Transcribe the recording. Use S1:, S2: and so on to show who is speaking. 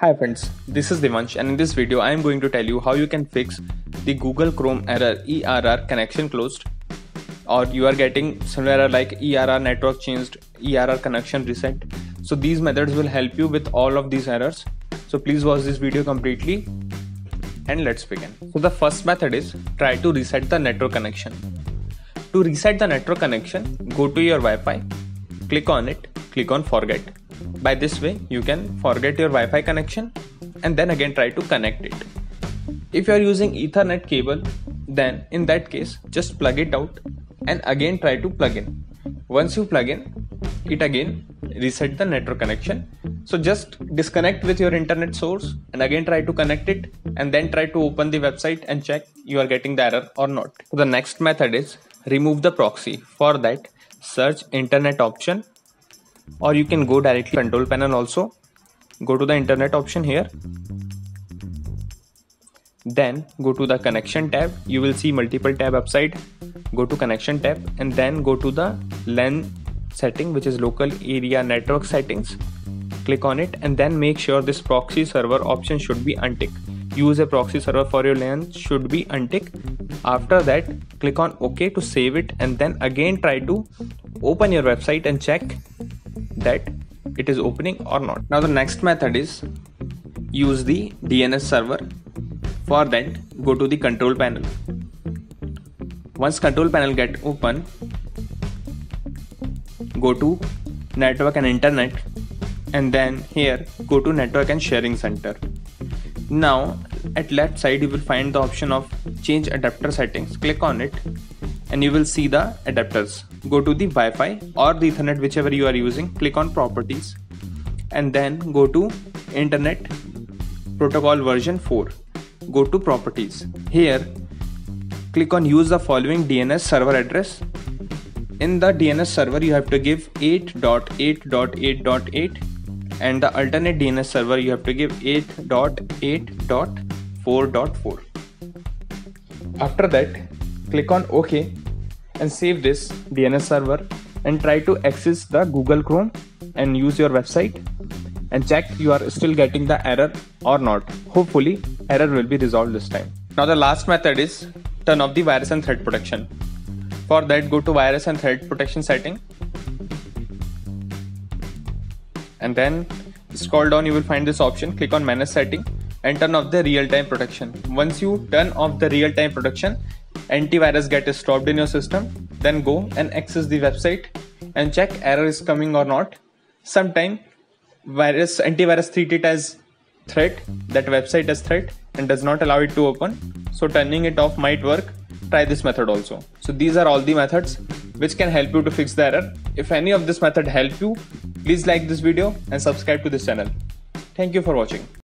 S1: Hi friends, this is Devansh and in this video I am going to tell you how you can fix the Google Chrome error ERR connection closed or you are getting some error like ERR network changed, ERR connection reset. So these methods will help you with all of these errors. So please watch this video completely and let's begin. So the first method is try to reset the network connection. To reset the network connection, go to your Wi-Fi, click on it, click on forget by this way, you can forget your Wi-Fi connection and then again try to connect it. If you are using Ethernet cable, then in that case, just plug it out and again try to plug in. Once you plug in, it again reset the network connection. So just disconnect with your internet source and again try to connect it and then try to open the website and check you are getting the error or not. The next method is remove the proxy. For that, search internet option or you can go directly control panel also. Go to the internet option here. Then go to the connection tab. You will see multiple tab upside. Go to connection tab and then go to the LAN setting which is local area network settings. Click on it and then make sure this proxy server option should be untick. Use a proxy server for your LAN should be untick. After that click on ok to save it and then again try to open your website and check that it is opening or not. Now the next method is use the DNS server. For that go to the control panel. Once control panel get open, go to network and internet and then here go to network and sharing center. Now at left side you will find the option of change adapter settings. Click on it and you will see the adapters. Go to the Wi-Fi or the Ethernet whichever you are using, click on properties and then go to internet protocol version 4. Go to properties. Here click on use the following DNS server address. In the DNS server you have to give 8.8.8.8 and the alternate DNS server you have to give 8.8.4.4. After that click on OK and save this DNS server and try to access the Google Chrome and use your website and check you are still getting the error or not. Hopefully error will be resolved this time. Now the last method is turn off the virus and threat protection. For that go to virus and threat protection setting and then scroll down you will find this option click on manage setting and turn off the real-time protection. Once you turn off the real-time protection antivirus get stopped in your system then go and access the website and check error is coming or not. Sometime virus antivirus treat it as threat that website as threat and does not allow it to open. So turning it off might work. Try this method also. So these are all the methods which can help you to fix the error. If any of this method help you please like this video and subscribe to this channel. Thank you for watching